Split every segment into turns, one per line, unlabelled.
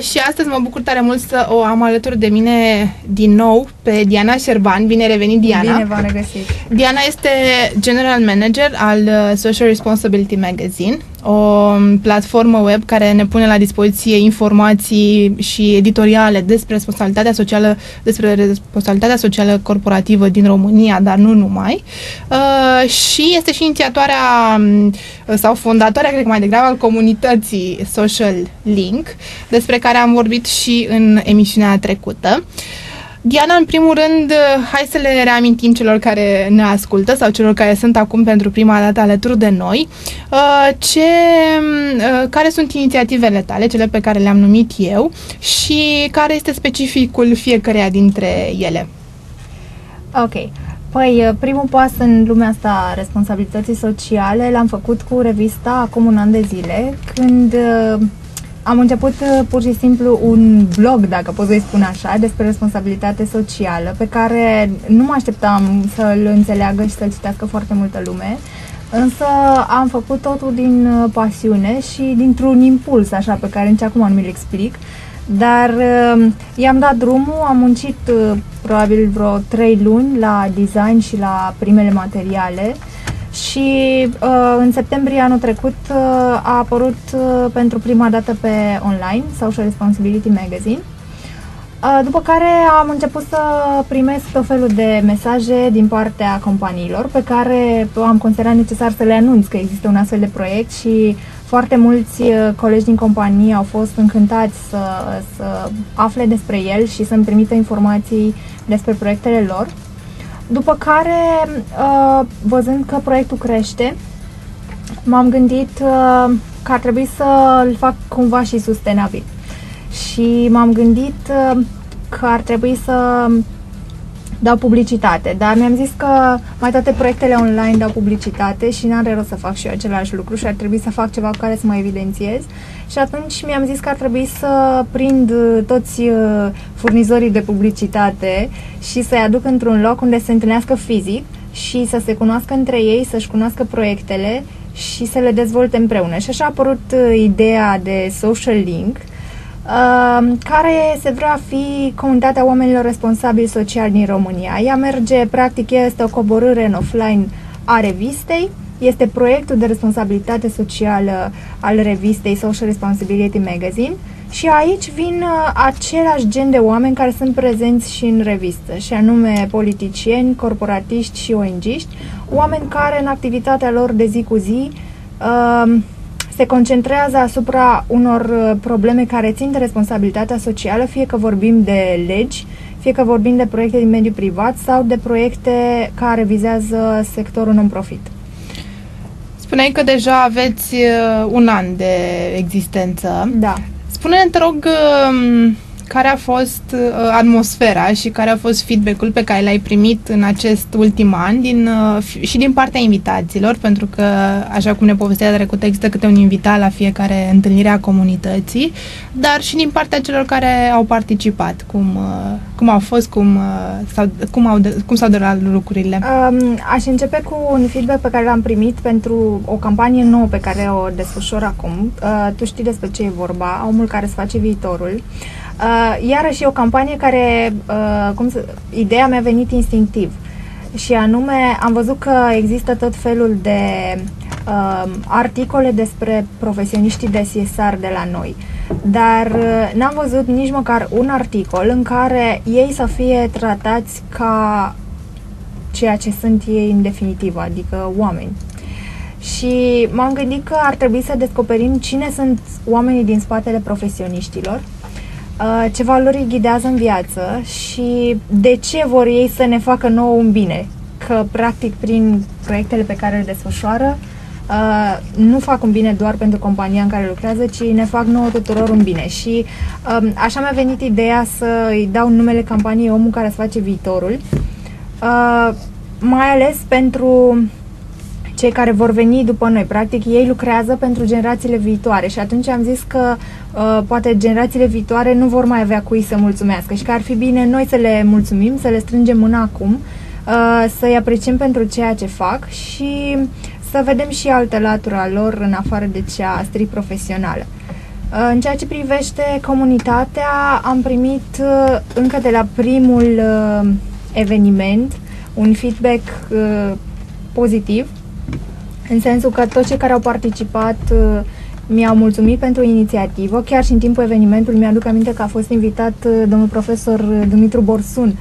și astăzi mă bucur tare mult să o am alături de mine din nou pe Diana Șerban. Bine revenit, Diana!
Bine v-am regăsit!
Diana este General Manager al uh, Social Responsibility Magazine, o um, platformă web care ne pune la dispoziție informații și editoriale despre responsabilitatea socială, despre responsabilitatea socială corporativă din România, dar nu numai. Uh, și este și inițiatoarea um, sau fondatoarea, cred că mai degrabă, al comunității Social Link, despre care am vorbit și în emisiunea trecută. Diana, în primul rând, hai să le reamintim celor care ne ascultă sau celor care sunt acum pentru prima dată alături de noi uh, ce, uh, care sunt inițiativele tale, cele pe care le-am numit eu și care este specificul fiecăreia dintre ele.
Ok. Păi, uh, primul pas în lumea asta a responsabilității sociale l-am făcut cu revista acum un an de zile, când am început uh, pur și simplu un blog, dacă pot să-i spun așa, despre responsabilitate socială, pe care nu mă așteptam să-l înțeleagă și să-l citească foarte multă lume, însă am făcut totul din uh, pasiune și dintr-un impuls, așa, pe care nici acum nu mi-l explic, dar uh, i-am dat drumul, am muncit probabil vreo 3 luni la design și la primele materiale, și uh, în septembrie anul trecut uh, a apărut uh, pentru prima dată pe online, Social Responsibility Magazine. Uh, după care am început să primesc tot felul de mesaje din partea companiilor pe care am considerat necesar să le anunț că există un astfel de proiect și foarte mulți uh, colegi din companie au fost încântați să, să afle despre el și să-mi trimită informații despre proiectele lor. După care, uh, văzând că proiectul crește, m-am gândit uh, că ar trebui să-l fac cumva și sustenabil. Și m-am gândit uh, că ar trebui să dau publicitate, dar mi-am zis că mai toate proiectele online dau publicitate și n-are rost să fac și eu același lucru și ar trebui să fac ceva cu care să mă evidențiez. Și atunci mi-am zis că ar trebui să prind uh, toți uh, furnizorii de publicitate și să-i aduc într-un loc unde se întâlnească fizic și să se cunoască între ei, să-și cunoască proiectele și să le dezvolte împreună. Și așa a apărut uh, ideea de Social Link, care se vrea fi comunitatea oamenilor responsabili sociali din România. Ea merge, practic, este o coborâre în offline a revistei, este proiectul de responsabilitate socială al revistei Social Responsibility Magazine. Și aici vin uh, același gen de oameni care sunt prezenți și în revistă, și anume politicieni, corporatiști și ONG-iști, oameni care în activitatea lor de zi cu zi uh, se concentrează asupra unor uh, probleme care țin de responsabilitatea socială, fie că vorbim de legi, fie că vorbim de proiecte din mediul privat sau de proiecte care vizează sectorul non-profit.
Spuneai că deja aveți uh, un an de existență.
Da.
Spune-ne, te rog, um, care a fost uh, atmosfera și care a fost feedback-ul pe care l-ai primit în acest ultim an din, uh, și din partea invitaților, pentru că, așa cum ne povestea de trecut, există câte un invitat la fiecare întâlnire a comunității, dar și din partea celor care au participat, cum, uh, cum au fost, cum, uh, sau, cum, au de, cum s-au derulat lucrurile.
Um, aș începe cu un feedback pe care l-am primit pentru o campanie nouă pe care o desfășor acum. Uh, tu știi despre ce e vorba, omul care îți face viitorul. Uh, Uh, iarăși e o campanie care, uh, cum să, ideea mi-a venit instinctiv. Și anume am văzut că există tot felul de uh, articole despre profesioniștii de CSR de la noi, dar uh, n-am văzut nici măcar un articol în care ei să fie tratați ca ceea ce sunt ei în definitiv, adică oameni. Și m-am gândit că ar trebui să descoperim cine sunt oamenii din spatele profesioniștilor. Uh, ce valori îi ghidează în viață și de ce vor ei să ne facă nouă un bine. Că, practic, prin proiectele pe care le desfășoară, uh, nu fac un bine doar pentru compania în care lucrează, ci ne fac nouă tuturor un bine. Și uh, așa mi-a venit ideea să îi dau numele campaniei Omul care îți face viitorul, uh, mai ales pentru cei care vor veni după noi. Practic, ei lucrează pentru generațiile viitoare și atunci am zis că uh, poate generațiile viitoare nu vor mai avea cui să mulțumească și că ar fi bine noi să le mulțumim, să le strângem mâna acum, uh, să-i apreciem pentru ceea ce fac și să vedem și altă latură a lor în afară de cea strict profesională. Uh, în ceea ce privește comunitatea, am primit uh, încă de la primul uh, eveniment un feedback pozitiv, în sensul că toți cei care au participat mi-au mulțumit pentru inițiativă. Chiar și în timpul evenimentului mi-aduc aminte că a fost invitat domnul profesor Dumitru Borsun,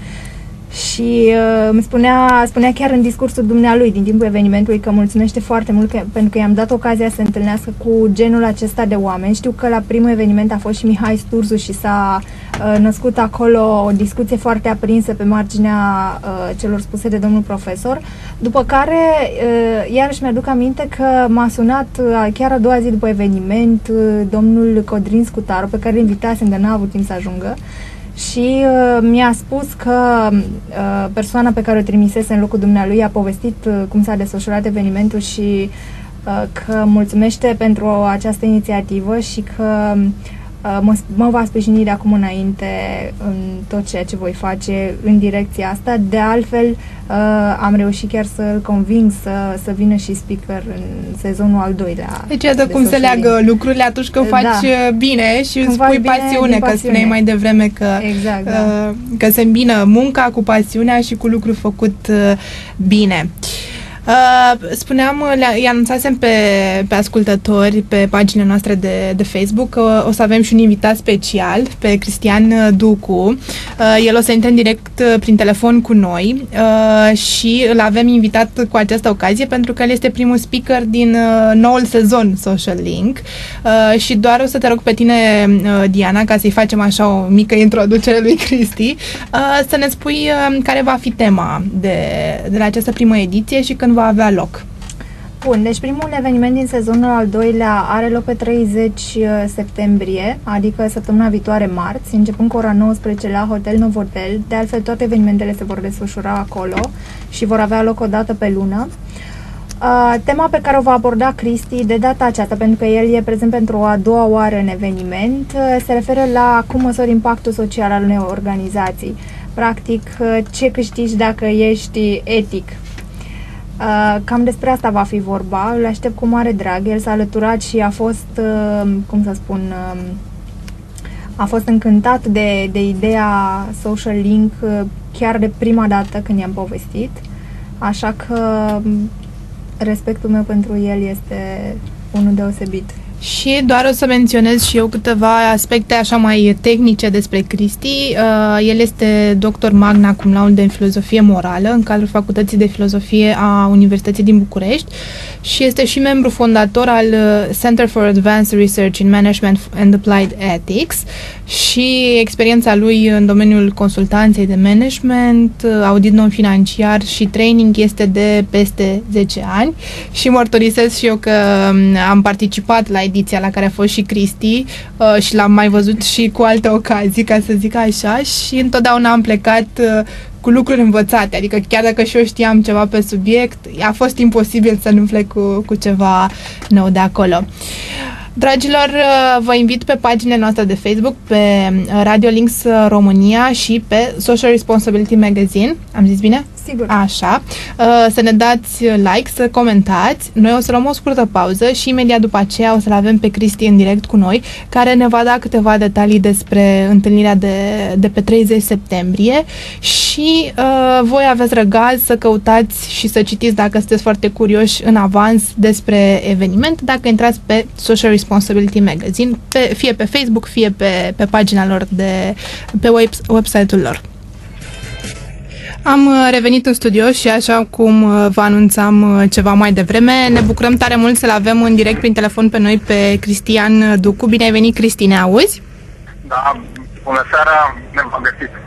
și uh, îmi spunea, spunea chiar în discursul dumnealui din timpul evenimentului că mulțumește foarte mult că, pentru că i-am dat ocazia să se întâlnească cu genul acesta de oameni. Știu că la primul eveniment a fost și Mihai Sturzu și s-a uh, născut acolo o discuție foarte aprinsă pe marginea uh, celor spuse de domnul profesor. După care, uh, iarăși mi-aduc aminte că m-a sunat uh, chiar a doua zi după eveniment uh, domnul Codrin Scutaru, pe care îl invitasem, dar n-a avut timp să ajungă și uh, mi-a spus că uh, persoana pe care o trimisese în locul dumnealui a povestit uh, cum s-a desfășurat evenimentul și uh, că mulțumește pentru această inițiativă și că Uh, mă, mă va sprijini de acum înainte în tot ceea ce voi face în direcția asta. De altfel, uh, am reușit chiar să-l conving să, să vină și speaker în sezonul al doilea.
Deci, iată de cum se leagă lucrurile atunci când da. faci da. bine și îți pui pasiune, că spuneai mai devreme că,
exact, da.
că se îmbină munca cu pasiunea și cu lucru făcut bine. Uh, Uh, spuneam, îi anunțasem pe, pe ascultători pe pagina noastră de, de Facebook că o să avem și un invitat special, pe Cristian Ducu. Uh, el o să intre în direct uh, prin telefon cu noi uh, și îl avem invitat cu această ocazie pentru că el este primul speaker din uh, noul sezon Social Link uh, și doar o să te rog pe tine, uh, Diana, ca să-i facem așa o mică introducere lui Cristi, uh, să ne spui uh, care va fi tema de, de la această primă ediție și când va avea loc.
Bun, deci primul eveniment din sezonul al doilea are loc pe 30 uh, septembrie, adică săptămâna viitoare marți, începând cu ora 19 la Hotel Novotel. De altfel, toate evenimentele se vor desfășura acolo și vor avea loc o dată pe lună. Uh, tema pe care o va aborda Cristi de data aceasta, pentru că el e prezent pentru a doua oară în eveniment, uh, se referă la cum măsori impactul social al unei organizații. Practic, uh, ce câștigi dacă ești etic Uh, cam despre asta va fi vorba. Îl aștept cu mare drag. El s-a alăturat și a fost, uh, cum să spun, uh, a fost încântat de, de ideea Social Link uh, chiar de prima dată când i-am povestit. Așa că um, respectul meu pentru el este unul deosebit.
Și doar o să menționez și eu câteva aspecte așa mai tehnice despre Cristi. Uh, el este doctor magna cum laude în filozofie morală în cadrul Facultății de Filozofie a Universității din București și este și membru fondator al uh, Center for Advanced Research in Management and Applied Ethics și experiența lui în domeniul consultanței de management, uh, audit non-financiar și training este de peste 10 ani. Și mărturisesc și eu că um, am participat la ediția la care a fost și Cristi uh, și l-am mai văzut și cu alte ocazii, ca să zic așa, și întotdeauna am plecat uh, cu lucruri învățate, adică chiar dacă și eu știam ceva pe subiect, a fost imposibil să nu plec cu, cu ceva nou de acolo. Dragilor, uh, vă invit pe paginile noastre de Facebook, pe uh, Radio Links uh, România și pe Social Responsibility Magazine. Am zis bine?
Sigur.
Așa. Să ne dați like, să comentați. Noi o să luăm o scurtă pauză și imediat după aceea o să-l avem pe Cristi în direct cu noi, care ne va da câteva detalii despre întâlnirea de, de pe 30 septembrie și uh, voi aveți răgaz să căutați și să citiți dacă sunteți foarte curioși în avans despre eveniment, dacă intrați pe Social Responsibility Magazine, pe, fie pe Facebook, fie pe, pe pagina lor de pe web, website-ul lor. Am uh, revenit în studio și așa cum uh, vă anunțam uh, ceva mai devreme, ne bucurăm tare mult să-l avem în direct prin telefon pe noi pe Cristian Ducu. Bine ai venit, Cristine, auzi?
Da, bună seara, ne-am găsit.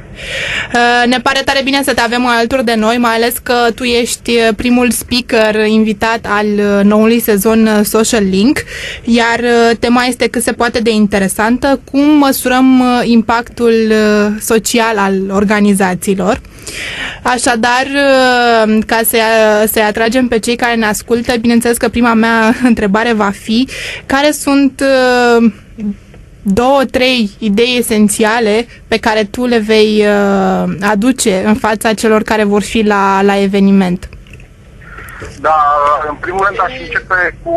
Uh, ne pare tare bine să te avem alături de noi, mai ales că tu ești primul speaker invitat al uh, noului sezon uh, Social Link, iar tema este cât se poate de interesantă, cum măsurăm impactul social al organizațiilor. Așadar, ca să, să atragem pe cei care ne ascultă, bineînțeles că prima mea întrebare va fi care sunt două, trei idei esențiale pe care tu le vei uh, aduce în fața celor care vor fi la, la eveniment?
Da, în primul rând aș începe cu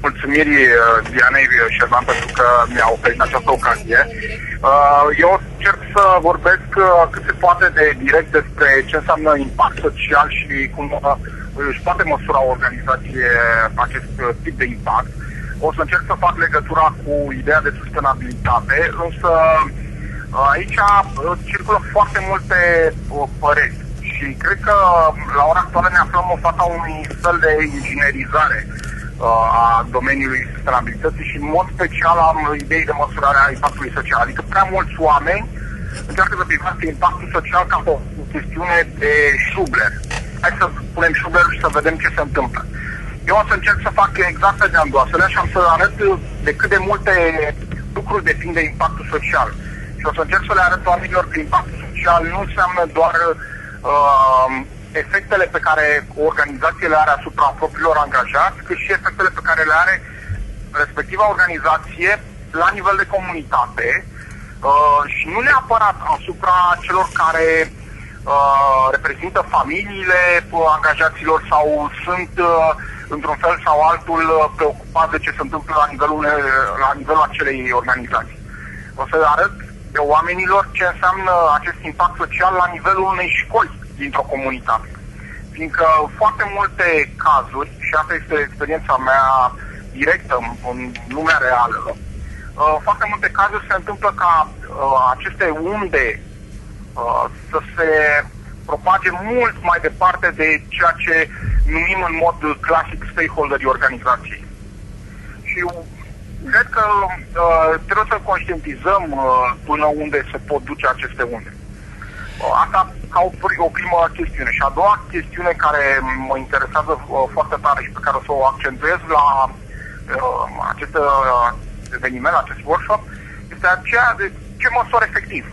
mulțumiri uh, Dianei Șerban pentru că mi-a oferit această ocazie. Uh, eu încerc să vorbesc uh, cât se poate de direct despre ce înseamnă impact social și cum își poate măsura o organizație acest tip de impact. O să încerc să fac legătura cu ideea de sustenabilitate, însă aici circulă foarte multe păreri și cred că la ora actuală ne aflăm în fața unui fel de inginerizare uh, a domeniului sustenabilității și în mod special am idei de măsurare a impactului social. Adică prea mulți oameni încearcă să privească impactul social ca o chestiune de șubler. Hai să punem șubler și să vedem ce se întâmplă. Eu o să încerc să fac exact pe de și am să arăt de cât de multe lucruri depind de impactul social. Și o să încerc să le arăt oamenilor că impactul social nu înseamnă doar uh, uh, efectele pe care o organizație le are asupra propriilor angajați, cât și efectele pe care le are respectiva organizație la nivel de comunitate uh, și nu neapărat asupra celor care uh, reprezintă familiile uh, angajaților sau sunt uh, într-un fel sau altul uh, preocupați de ce se întâmplă la nivelul, la nivelul acelei organizații. O să arăt de oamenilor ce înseamnă acest impact social la nivelul unei școli dintr-o comunitate. Fiindcă foarte multe cazuri, și asta este experiența mea directă în, în lumea reală, uh, foarte multe cazuri se întâmplă ca uh, aceste unde uh, să se propage mult mai departe de ceea ce numim în mod clasic stakeholderii organizației. Și cred că uh, trebuie să conștientizăm uh, până unde se pot duce aceste unde. Uh, asta ca o, o primă chestiune. Și a doua chestiune care mă interesează uh, foarte tare și pe care o să o accentuez la uh, acest uh, eveniment, acest workshop, este aceea de ce măsori efectiv.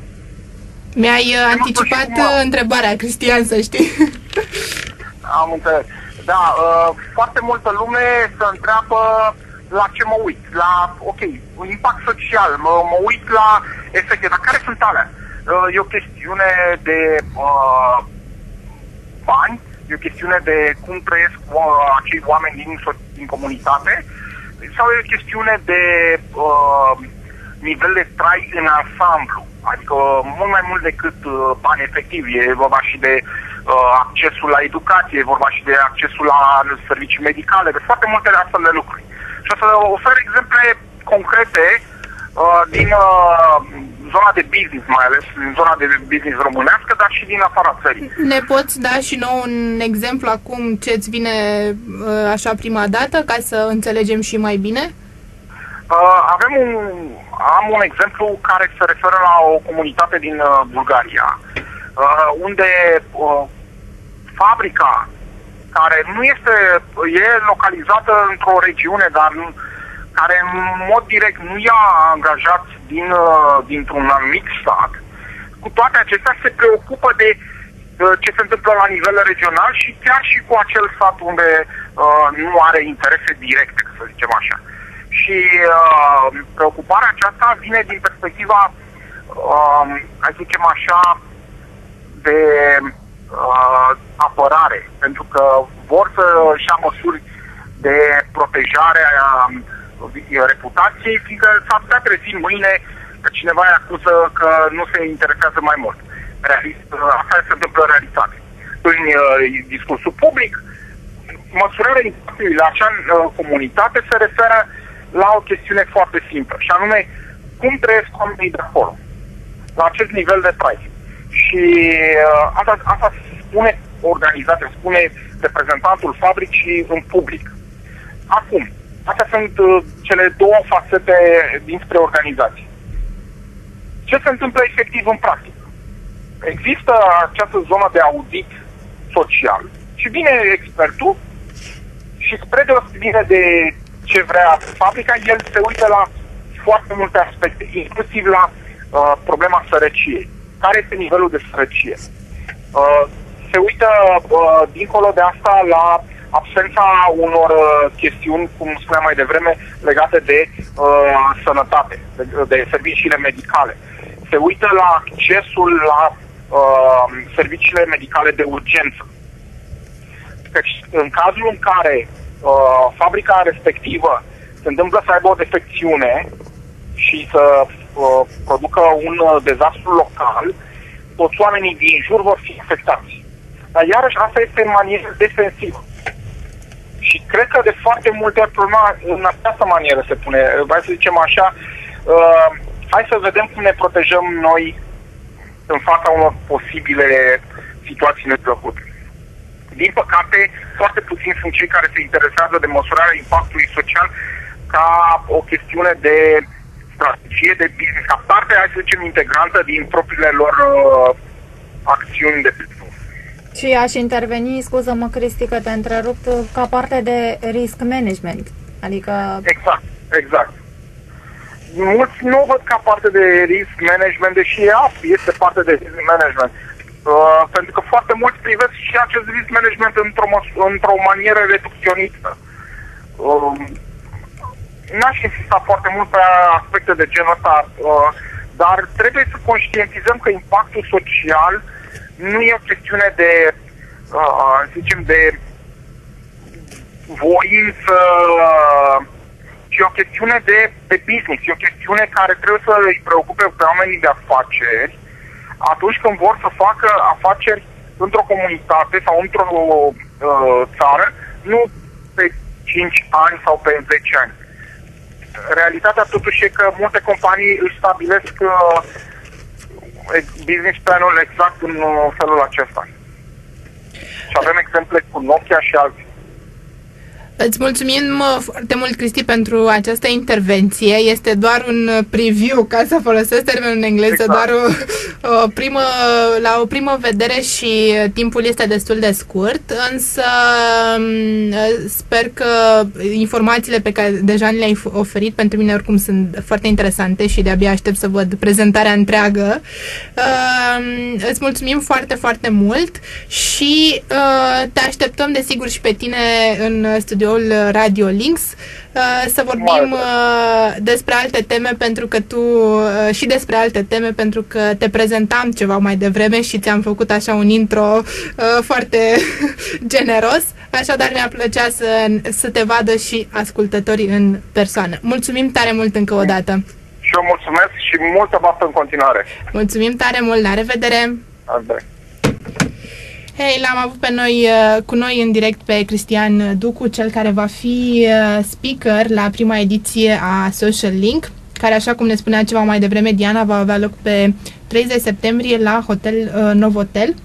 Mi-ai uh, anticipat întrebarea, Cristian, să știi.
Am înțeles. Da, uh, foarte multă lume se întreabă la ce mă uit, la, ok, un impact social, mă, mă uit la efecte, dar care sunt alea? Uh, e o chestiune de uh, bani, e o chestiune de cum trăiesc uh, acei oameni din, din comunitate sau e o chestiune de uh, nivel de trai în ansamblu. Adică mult mai mult decât uh, bani efectivi. E vorba și de uh, accesul la educație, e vorba și de accesul la servicii medicale, de foarte multe astfel de lucruri. Și o să ofer exemple concrete uh, din uh, zona de business mai ales, din zona de business românească, dar și din afara țării.
Ne poți da și nou un exemplu acum ce îți vine uh, așa prima dată, ca să înțelegem și mai bine?
Uh, avem un, am un exemplu care se referă la o comunitate din uh, Bulgaria, uh, unde uh, fabrica care nu este, e localizată într-o regiune, dar nu, care în mod direct nu ia angajați din, uh, dintr-un anumit stat, cu toate acestea se preocupă de uh, ce se întâmplă la nivel regional și chiar și cu acel stat unde uh, nu are interese directe, să zicem așa. Și uh, preocuparea aceasta vine din perspectiva, uh, hai să zicem așa, de uh, apărare, pentru că vor să și măsuri de protejare a reputației, fiindcă s-ar putea trezi mâine că cineva îi acuză că nu se interesează mai mult. Realist, asta se întâmplă în realitate. În uh, discursul public, măsurarea impactului la acea uh, comunitate se referă la o chestiune foarte simplă, și anume cum trăiesc oamenii de acolo, la acest nivel de trai. Și uh, asta, asta spune organizația, spune reprezentantul fabricii în public. Acum, Astea sunt uh, cele două fațete dinspre organizație. Ce se întâmplă efectiv în practică? Există această zonă de audit social și vine expertul și spre deosebire de ce vrea fabrica, el se uită la foarte multe aspecte, inclusiv la uh, problema sărăciei. Care este nivelul de sărăcie? Uh, se uită uh, dincolo de asta la absența unor uh, chestiuni, cum spuneam mai devreme, legate de uh, sănătate, de, de serviciile medicale. Se uită la accesul la uh, serviciile medicale de urgență. Căci în cazul în care uh, fabrica respectivă se întâmplă să aibă o defecțiune și să uh, producă un uh, dezastru local, toți oamenii din jur vor fi afectați. Dar iarăși asta este în manieră defensivă. Și cred că de foarte multe ori problema în această manieră se pune. Hai să zicem așa, uh, hai să vedem cum ne protejăm noi în fața unor posibile situații neplăcute. Din păcate, foarte puțini sunt cei care se interesează de măsurarea impactului social ca o chestiune de strategie de business, ca parte, hai să zicem, integrantă din propriile lor uh, acțiuni de business.
Și aș interveni, scuză-mă, Cristi, că te întrerupt, ca parte de risk management. Adică...
Exact, exact. Mulți nu o văd ca parte de risk management, deși este parte de risk management. Uh, pentru că foarte mulți privesc și acest risk management într-o, într-o manieră reducționistă. Uh, n-aș insista foarte mult pe aspecte de genul ăsta, uh, dar trebuie să conștientizăm că impactul social nu e o chestiune de, uh, zicem, de voință, ci o chestiune de, de business, e o chestiune care trebuie să îi preocupe pe oamenii de afaceri atunci când vor să facă afaceri într-o comunitate sau într-o uh, țară, nu pe 5 ani sau pe 10 ani. Realitatea totuși e că multe companii își stabilesc uh, business planul exact în uh, felul acesta. Și avem exemple cu Nokia și alții.
Îți mulțumim foarte mult, Cristi, pentru această intervenție. Este doar un preview, ca să folosesc termenul în engleză, exact. doar o, o primă, la o primă vedere și timpul este destul de scurt, însă mm, sper că informațiile pe care deja le-ai oferit pentru mine oricum sunt foarte interesante și de-abia aștept să văd prezentarea întreagă. Îți mulțumim foarte, foarte mult și uh, te așteptăm, desigur, și pe tine în studio studioul Radio Links uh, să vorbim uh, despre alte teme pentru că tu uh, și despre alte teme pentru că te prezentam ceva mai devreme și ți-am făcut așa un intro foarte generos, așadar mi-ar plăcea să, să te vadă și ascultătorii în persoană. Mulțumim tare mult încă o dată!
Și eu mulțumesc și multă baftă în continuare!
Mulțumim tare mult! La revedere!
La revedere!
Hei, l-am avut pe noi, uh, cu noi în direct pe Cristian Ducu, cel care va fi uh, speaker la prima ediție a Social Link, care, așa cum ne spunea ceva mai devreme, Diana va avea loc pe 30 septembrie la Hotel uh, Novotel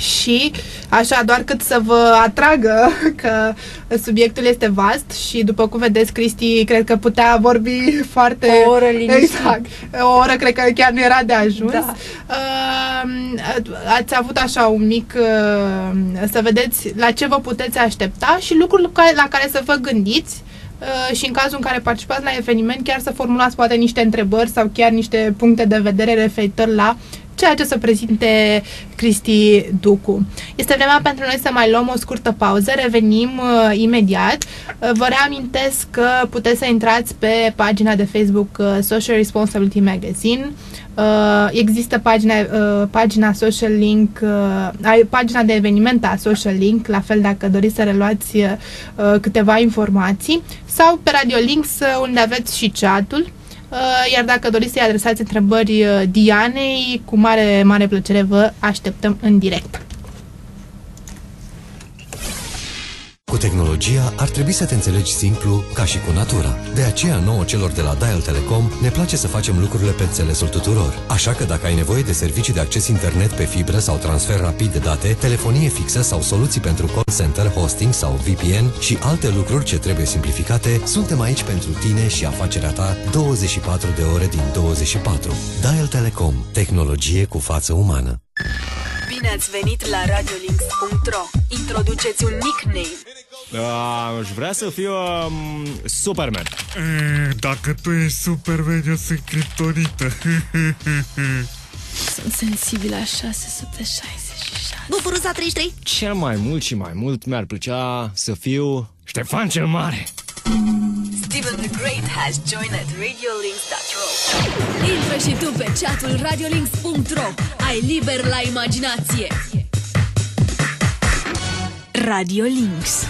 și așa doar cât să vă atragă că subiectul este vast și după cum vedeți Cristi cred că putea vorbi foarte
o oră liniștit.
exact, o oră cred că chiar nu era de ajuns da. uh, ați avut așa un mic uh, să vedeți la ce vă puteți aștepta și lucruri la care să vă gândiți Uh, și în cazul în care participați la eveniment chiar să formulați poate niște întrebări sau chiar niște puncte de vedere referitor la ceea ce să prezinte Cristi Ducu. Este vremea pentru noi să mai luăm o scurtă pauză, revenim uh, imediat. Uh, vă reamintesc că puteți să intrați pe pagina de Facebook uh, Social Responsibility Magazine. Uh, există pagina, uh, pagina Social Link, uh, pagina de eveniment a Social Link, la fel dacă doriți să reluați uh, câteva informații, sau pe Radio Links, uh, unde aveți și chatul Uh, iar dacă doriți să-i adresați întrebări uh, Dianei, cu mare, mare plăcere vă așteptăm în direct.
Cu tehnologia ar trebui să te înțelegi simplu ca și cu natura. De aceea nouă celor de la Dial Telecom ne place să facem lucrurile pe înțelesul tuturor. Așa că dacă ai nevoie de servicii de acces internet pe fibră sau transfer rapid de date, telefonie fixă sau soluții pentru call center, hosting sau VPN și alte lucruri ce trebuie simplificate, suntem aici pentru tine și afacerea ta 24 de ore din 24. Dial Telecom. Tehnologie cu față umană.
Bine ați venit la radiolinks.ro Introduceți un nickname
Uh, aș vrea să fiu um, Superman.
E, dacă tu ești Superman, eu sunt Kryptonită.
sunt sensibil la 666.
Bufuruța 33.
Cel mai mult și mai mult mi-ar plăcea să fiu Ștefan cel Mare.
Steven the Great has joined at radiolinks.ro
Intră și tu pe chatul radiolinks.ro Ai liber la imaginație
Radio Links.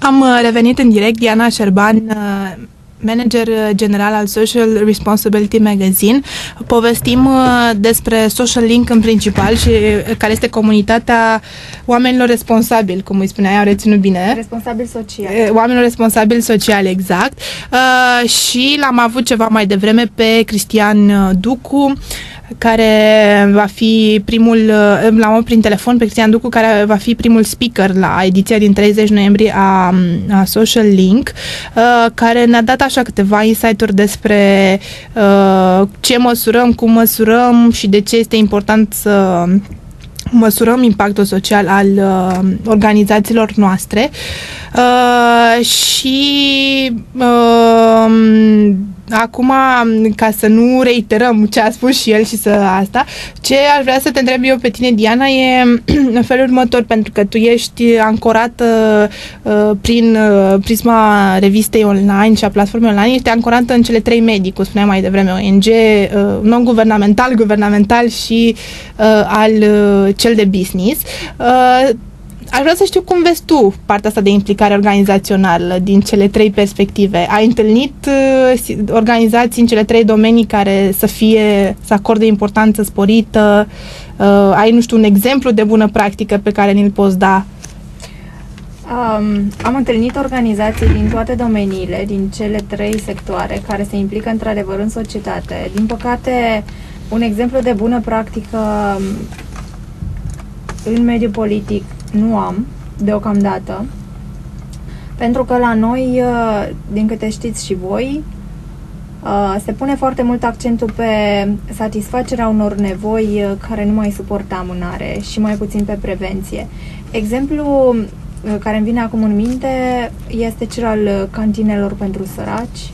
Am uh, revenit în direct, Diana Șerban, uh, manager uh, general al Social Responsibility Magazine. Povestim uh, despre Social Link în principal și uh, care este comunitatea oamenilor responsabili, cum îi spuneai, am reținut bine.
Responsabil social.
Eh, Oamenilor responsabili sociali, exact. Uh, și l-am avut ceva mai devreme pe Cristian uh, Ducu, care va fi primul, uh, l-am avut prin telefon pe Cristian Ducu, care va fi primul speaker la ediția din 30 noiembrie a, a Social Link, uh, care ne-a dat așa câteva insight-uri despre uh, ce măsurăm, cum măsurăm și de ce este important să măsurăm impactul social al uh, organizațiilor noastre. Uh, și uh, acum, ca să nu reiterăm ce a spus și el și să asta, ce aș vrea să te întreb eu pe tine, Diana, e în felul următor, pentru că tu ești ancorată uh, prin uh, prisma revistei online și a platformei online, ești ancorată în cele trei medii, cum spuneam mai devreme, ONG, uh, non-guvernamental, guvernamental și uh, al uh, cel de business. Uh, Aș vrea să știu cum vezi tu partea asta de implicare organizațională din cele trei perspective. Ai întâlnit uh, si- organizații în cele trei domenii care să fie, să acorde importanță sporită? Uh, ai, nu știu, un exemplu de bună practică pe care ni-l poți da?
Um, am întâlnit organizații din toate domeniile, din cele trei sectoare, care se implică într-adevăr în societate. Din păcate, un exemplu de bună practică um, în mediul politic nu am, deocamdată, pentru că la noi, uh, din câte știți și voi, uh, se pune foarte mult accentul pe satisfacerea unor nevoi uh, care nu mai suportă amânare și mai puțin pe prevenție. Exemplu uh, care îmi vine acum în minte este cel al uh, cantinelor pentru săraci,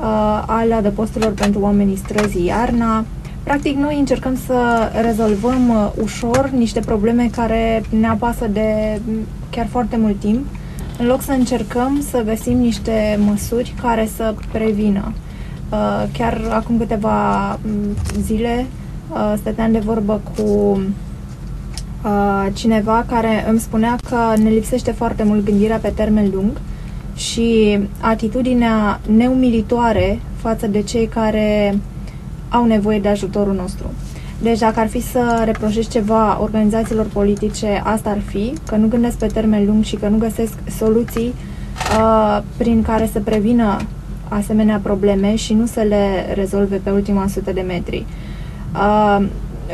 uh, al adăposturilor pentru oamenii străzii iarna. Practic, noi încercăm să rezolvăm uh, ușor niște probleme care ne apasă de mm, chiar foarte mult timp, în loc să încercăm să găsim niște măsuri care să prevină. Uh, Chiar acum câteva mm, zile uh, stăteam de vorbă cu uh, cineva care îmi spunea că ne lipsește foarte mult gândirea pe termen lung și atitudinea neumilitoare față de cei care au nevoie de ajutorul nostru. Deci dacă ar fi să reproșești ceva organizațiilor politice, asta ar fi, că nu gândesc pe termen lung și că nu găsesc soluții uh, prin care să prevină asemenea probleme și nu să le rezolve pe ultima sută de metri. Uh,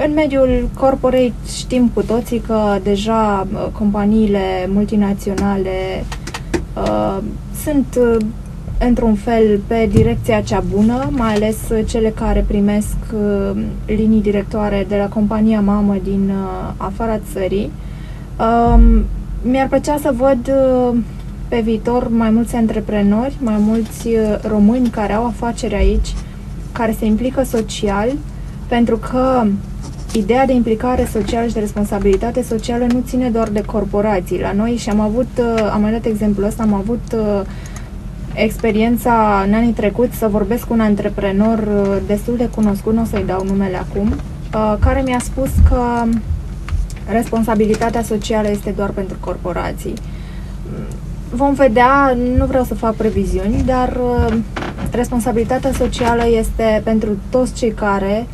în mediul corporate știm cu toții că deja uh, companiile multinaționale uh, sunt uh, într-un fel pe direcția cea bună, mai ales uh, cele care primesc uh, linii directoare de la compania mamă din uh, afara țării. Um, mi-ar plăcea să văd uh, pe viitor mai mulți antreprenori, mai mulți uh, români care au afaceri aici, care se implică social, pentru că ideea de implicare socială și de responsabilitate socială nu ține doar de corporații. La noi, și am avut, uh, am mai dat exemplul ăsta, am avut uh, experiența în anii trecuți să vorbesc cu un antreprenor uh, destul de cunoscut, nu o să-i dau numele acum, uh, care mi-a spus că responsabilitatea socială este doar pentru corporații. Vom vedea, nu vreau să fac previziuni, dar uh, responsabilitatea socială este pentru toți cei care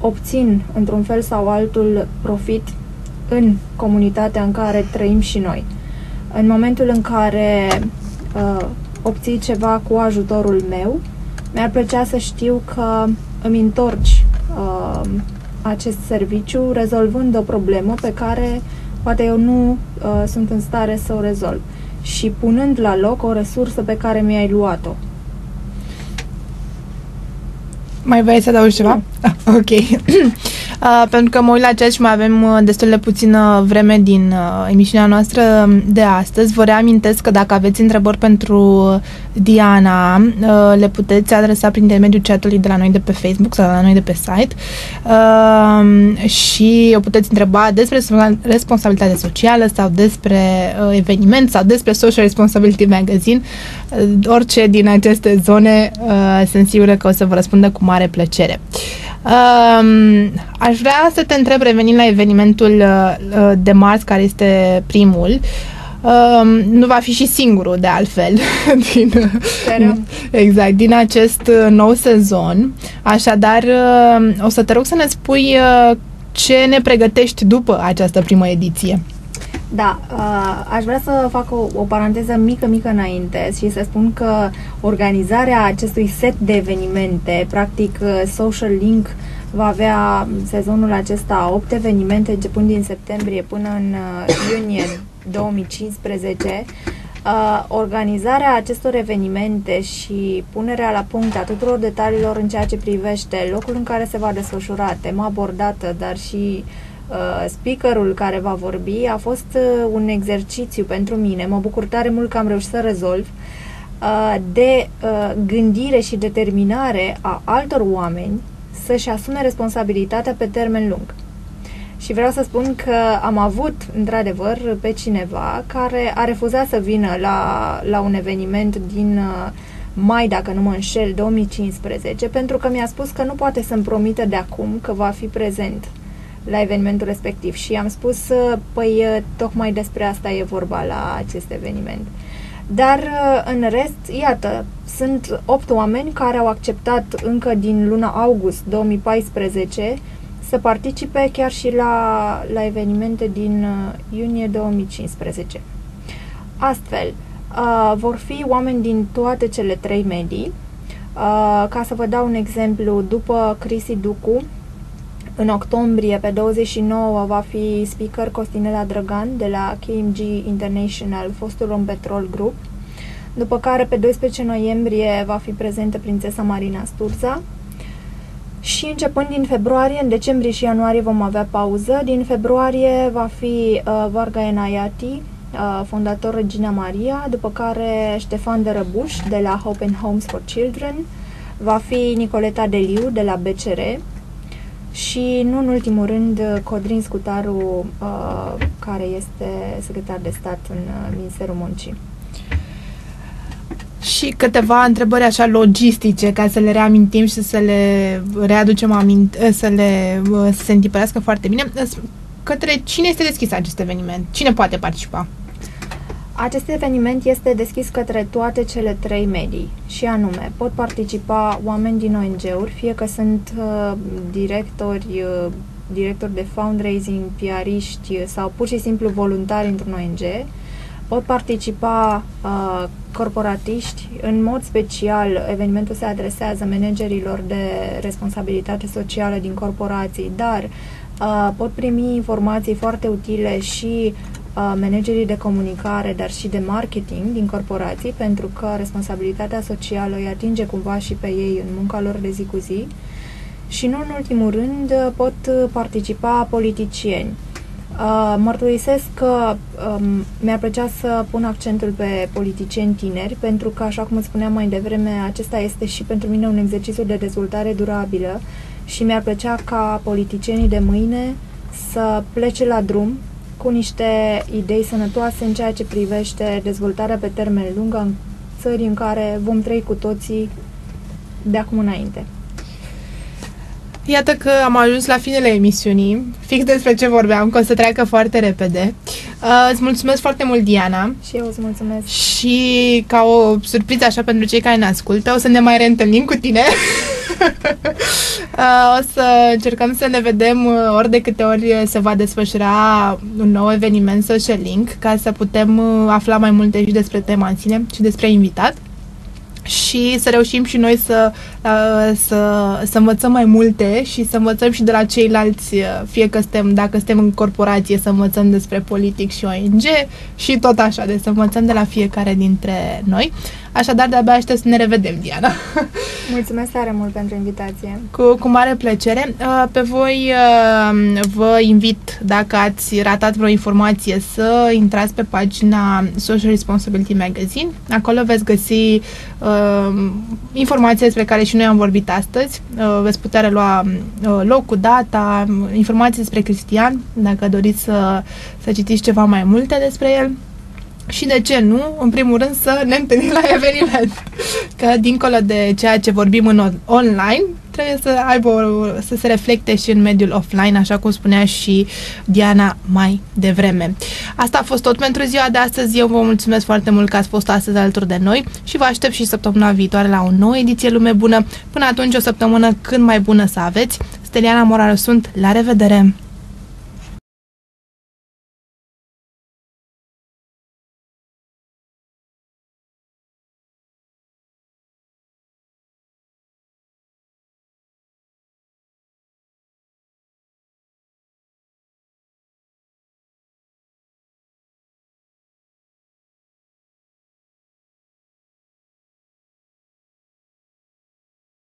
obțin într-un fel sau altul profit în comunitatea în care trăim și noi. În momentul în care uh, obții ceva cu ajutorul meu, mi-ar plăcea să știu că îmi întorci uh, acest serviciu rezolvând o problemă pe care poate eu nu uh, sunt în stare să o rezolv și punând la loc o resursă pe care mi-ai luat-o.
Mai vrei să adaugi ceva? Ah, ok. Uh, pentru că mă uit la chat și mai avem uh, destul de puțină vreme din uh, emisiunea noastră de astăzi. Vă reamintesc că dacă aveți întrebări pentru Diana, uh, le puteți adresa prin intermediul chatului de la noi de pe Facebook sau de la noi de pe site uh, și o puteți întreba despre responsabilitate socială sau despre uh, eveniment sau despre Social Responsibility Magazine. Uh, orice din aceste zone uh, sunt sigură că o să vă răspundă cu mare plăcere. Um, aș vrea să te întreb, revenind la evenimentul uh, uh, de marți, care este primul, Um, nu va fi și singurul, de altfel, din,
Sperăm.
exact, din acest uh, nou sezon. Așadar, uh, o să te rog să ne spui uh, ce ne pregătești după această primă ediție.
Da, uh, aș vrea să fac o, o paranteză mică, mică înainte și să spun că organizarea acestui set de evenimente, practic uh, Social Link va avea sezonul acesta 8 evenimente începând din septembrie până în uh, iunie 2015. Uh, organizarea acestor evenimente și punerea la punct a tuturor detaliilor în ceea ce privește locul în care se va desfășura, tema abordată, dar și uh, speakerul care va vorbi a fost uh, un exercițiu pentru mine. Mă bucur tare mult că am reușit să rezolv uh, de uh, gândire și determinare a altor oameni să-și asume responsabilitatea pe termen lung. Și vreau să spun că am avut, într-adevăr, pe cineva care a refuzat să vină la, la un eveniment din uh, mai, dacă nu mă înșel, 2015, pentru că mi-a spus că nu poate să-mi promită de acum că va fi prezent la evenimentul respectiv. Și am spus, uh, păi, uh, tocmai despre asta e vorba la acest eveniment. Dar, uh, în rest, iată, sunt opt oameni care au acceptat încă din luna august 2014 să participe chiar și la, la evenimente din uh, iunie 2015. Astfel, uh, vor fi oameni din toate cele trei medii. Uh, ca să vă dau un exemplu, după Crisi Ducu, în octombrie, pe 29, va fi speaker Costinela Drăgan de la KMG International, fostul Rompetrol Group. După care, pe 12 noiembrie, va fi prezentă prințesa Marina Sturza. Și începând din februarie, în decembrie și ianuarie vom avea pauză. Din februarie va fi uh, Varga Enayati, uh, fondator Regina Maria, după care Ștefan de Răbuș de la Hope and Homes for Children, va fi Nicoleta Deliu de la BCR și, nu în ultimul rând, Codrin Scutaru, uh, care este secretar de stat în uh, Ministerul Muncii.
Și câteva întrebări așa logistice ca să le reamintim și să le readucem amint, să le să se întipărească foarte bine. Către cine este deschis acest eveniment? Cine poate participa?
Acest eveniment este deschis către toate cele trei medii și anume pot participa oameni din ONG-uri, fie că sunt uh, directori, uh, directori de fundraising, piariști sau pur și simplu voluntari într-un ONG, pot participa uh, corporatiști. În mod special, evenimentul se adresează managerilor de responsabilitate socială din corporații, dar uh, pot primi informații foarte utile și uh, managerii de comunicare, dar și de marketing din corporații, pentru că responsabilitatea socială îi atinge cumva și pe ei în munca lor de zi cu zi. Și nu în ultimul rând pot participa politicieni. Uh, mărturisesc că um, mi-ar plăcea să pun accentul pe politicieni tineri, pentru că, așa cum îți spuneam mai devreme, acesta este și pentru mine un exercițiu de dezvoltare durabilă și mi-ar plăcea ca politicienii de mâine să plece la drum cu niște idei sănătoase în ceea ce privește dezvoltarea pe termen lung în țări în care vom trăi cu toții de acum înainte.
Iată că am ajuns la finele emisiunii. Fix despre ce vorbeam, că o să treacă foarte repede. Uh, îți mulțumesc foarte mult, Diana.
Și eu îți mulțumesc.
Și ca o surpriză așa pentru cei care ne ascultă, o să ne mai reîntâlnim cu tine. uh, o să încercăm să ne vedem uh, ori de câte ori se va desfășura un nou eveniment Social Link, ca să putem uh, afla mai multe și despre tema în sine și despre invitat. Și să reușim și noi să, uh, să, să învățăm mai multe și să învățăm și de la ceilalți, uh, fie că suntem, dacă suntem în corporație, să învățăm despre politic și ONG și tot așa, de să învățăm de la fiecare dintre noi. Așadar, de-abia aștept să ne revedem, Diana.
Mulțumesc tare mult pentru invitație.
Cu, cu mare plăcere. Uh, pe voi uh, vă invit, dacă ați ratat vreo informație, să intrați pe pagina Social Responsibility Magazine. Acolo veți găsi uh, informații despre care și noi am vorbit astăzi. Uh, veți putea relua uh, locul, data, informații despre Cristian, dacă doriți să, să citiți ceva mai multe despre el și de ce nu, în primul rând, să ne întâlnim la eveniment. Că dincolo de ceea ce vorbim în on- online, trebuie să aibă o, să se reflecte și în mediul offline, așa cum spunea și Diana mai devreme. Asta a fost tot pentru ziua de astăzi. Eu vă mulțumesc foarte mult că ați fost astăzi alături de noi și vă aștept și săptămâna viitoare la o nouă ediție Lume Bună. Până atunci, o săptămână cât mai bună să aveți. Steliana Moraru sunt. La revedere!